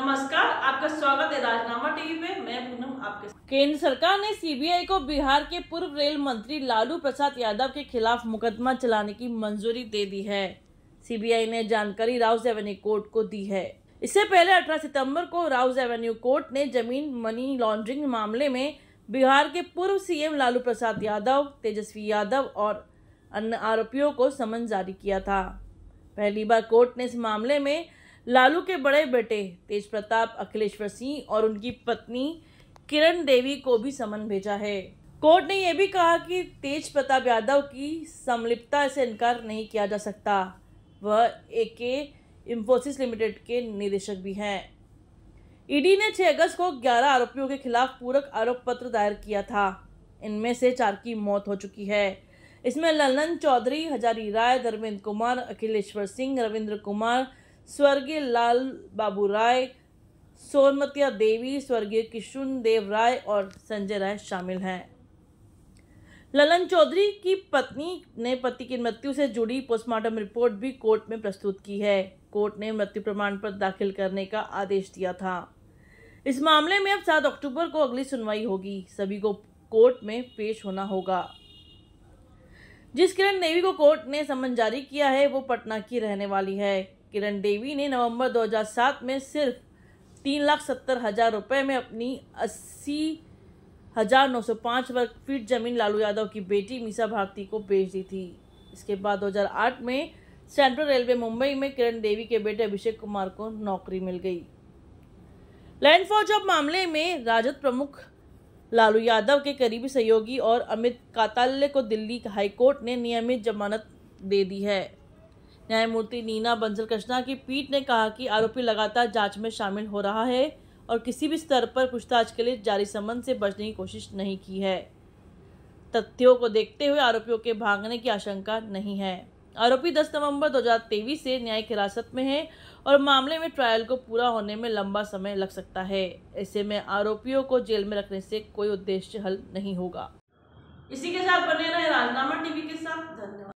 नमस्कार, आपका स्वागत है राजनामा टीवी पे। मैं पूनम आपके। केंद्र सरकार ने सीबीआई को बिहार के पूर्व रेल मंत्री लालू प्रसाद यादव के खिलाफ मुकदमा चलाने की मंजूरी दे दी है। सीबीआई ने जानकारी राउस एवेन्यू कोर्ट को दी है। इससे पहले 18 सितंबर को राउस एवेन्यू कोर्ट ने ज़मीन मनी लॉन्ड्रिंग मामले में बिहार के पूर्व सीएम लालू प्रसाद यादव, तेजस्वी यादव और अन्य आरोपियों को समन जारी किया था। पहली बार कोर्ट ने इस मामले में लालू के बड़े बेटे तेज प्रताप अखिलेश्वर सिंह और उनकी पत्नी किरण देवी को भी समन भेजा है। कोर्ट ने यह भी कहा कि तेज प्रताप यादव की संलिप्तता से इनकार नहीं किया जा सकता। वह एके इंफोसिस लिमिटेड के निदेशक भी हैं। ईडी ने 6 अगस्त को 11 आरोपियों के खिलाफ पूरक आरोप पत्र दायर किया था। इनमें से चार की मौत हो चुकी है। इसमें ललन चौधरी हजारी राय धर्मेंद्र कुमार, अखिलेश्वर सिंह, रविंद्र कुमार स्वर्गीय लाल बाबू राय, सोनमतिया देवी, स्वर्गीय किशुन देव राय और संजय राय शामिल हैं। ललन चौधरी की पत्नी ने पति की मृत्यु से जुड़ी पोस्टमार्टम रिपोर्ट भी कोर्ट में प्रस्तुत की है। कोर्ट ने मृत्यु प्रमाण पत्र दाखिल करने का आदेश दिया था। इस मामले में अब सात अक्टूबर को अगली सुनवाई होगी। सभी को कोर्ट में पेश होना होगा। जिस किरण देवी को कोर्ट ने समन जारी किया है, वो पटना की रहने वाली है। किरण देवी ने नवंबर 2007 में सिर्फ़ तीन लाख सत्तर हज़ार रुपये में अपनी अस्सी हज़ार नौ सौ पाँच वर्ग फीट ज़मीन लालू यादव की बेटी मीसा भारती को बेच दी थी। इसके बाद 2008 में सेंट्रल रेलवे मुंबई में किरण देवी के बेटे अभिषेक कुमार को नौकरी मिल गई। लैंड फॉर जॉब मामले में राजद प्रमुख लालू यादव के करीबी सहयोगी और अमित काताल्य को दिल्ली हाईकोर्ट ने नियमित जमानत दे दी है। न्यायमूर्ति नीना बंसल कृष्णा की पीठ ने कहा कि आरोपी लगातार जाँच में शामिल हो रहा है और किसी भी स्तर पर पूछताछ के लिए जारी समन से बचने की कोशिश नहीं की है। तथ्यों को देखते हुए आरोपियों के भागने की आशंका नहीं है। आरोपी 10 नवंबर 2023 से न्यायिक हिरासत में है और मामले में ट्रायल को पूरा होने में लंबा समय लग सकता है। ऐसे में आरोपियों को जेल में रखने से कोई उद्देश्य हल नहीं होगा। इसी के साथ बने रहे राजनामा टीवी के साथ, धन्यवाद।